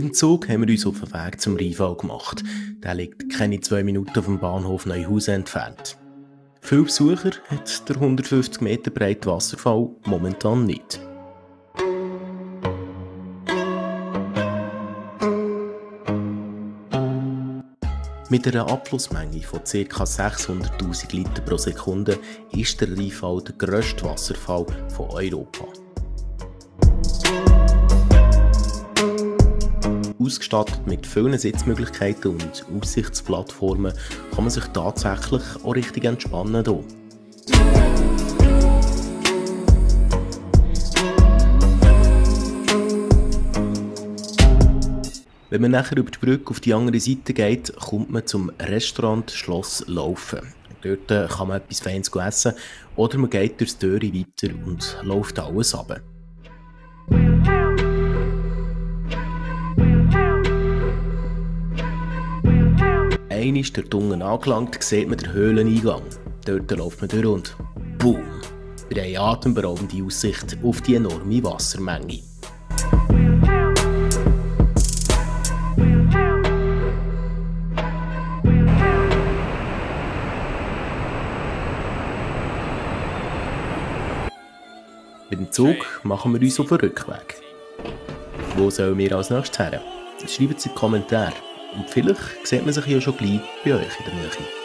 dem Zug haben wir uns auf den Weg zum Rheinfall gemacht. Der liegt keine zwei Minuten vom Bahnhof Neuhausen entfernt. Viele Besucher hat der 150 Meter breite Wasserfall momentan nicht. Mit einer Abflussmenge von ca. 600.000 Liter pro Sekunde ist der Rheinfall der grösste Wasserfall von Europa. Ausgestattet mit vielen Sitzmöglichkeiten und Aussichtsplattformen kann man sich tatsächlich auch richtig entspannen hier. Wenn man nachher über die Brücke auf die andere Seite geht, kommt man zum Restaurant Schloss Laufen. Dort äh, kann man etwas Feines essen oder man geht durchs Töre weiter und läuft alles ab. Einmal dort unten angelangt, sieht man den Höhleneingang. Dort läuft man durch und BOOM! Wir haben atemberaubende Aussicht auf die enorme Wassermenge. Mit dem Zug machen wir uns auf den Rückweg. Wo sollen wir als nächstes her? Schreibt es in die Kommentare. Und vielleicht sieht man sich ja schon gleich bei euch in der Nähe.